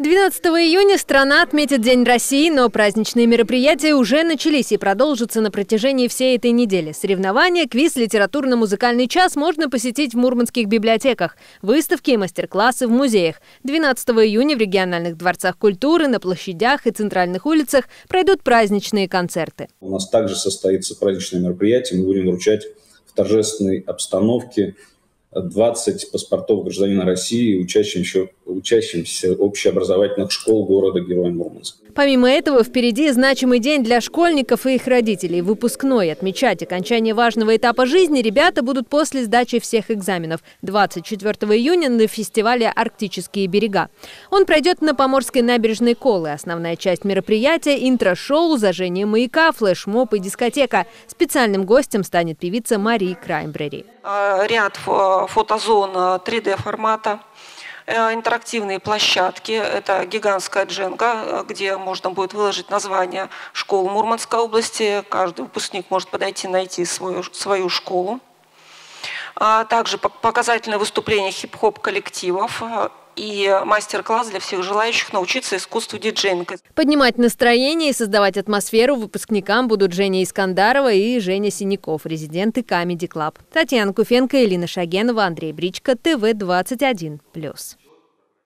12 июня страна отметит День России, но праздничные мероприятия уже начались и продолжатся на протяжении всей этой недели. Соревнования, квиз, литературно-музыкальный час можно посетить в мурманских библиотеках, выставки и мастер-классы в музеях. 12 июня в региональных дворцах культуры, на площадях и центральных улицах пройдут праздничные концерты. У нас также состоится праздничное мероприятие. Мы будем вручать в торжественной обстановке 20 паспортов гражданина России, учащимся, учащимся общеобразовательных школ города Героя Мурманска. Помимо этого, впереди значимый день для школьников и их родителей. Выпускной. Отмечать окончание важного этапа жизни ребята будут после сдачи всех экзаменов 24 июня на фестивале «Арктические берега». Он пройдет на Поморской набережной Колы. Основная часть мероприятия – интро-шоу, зажжение маяка, флешмоб и дискотека. Специальным гостем станет певица Мария Краймбрери. А, ряд фотозон 3D-формата Э, интерактивные площадки. Это гигантская дженга, э, где можно будет выложить название школ Мурманской области. Каждый выпускник может подойти, найти свою, свою школу. А также показательное выступление хип-хоп коллективов э, и мастер-класс для всех желающих научиться искусству диджейнга. Поднимать настроение и создавать атмосферу выпускникам будут Женя Искандарова и Женя Синяков, резиденты Comedy Club. Татьяна Куфенко, Элина Шагенова, Андрей Бричко, ТВ-21+.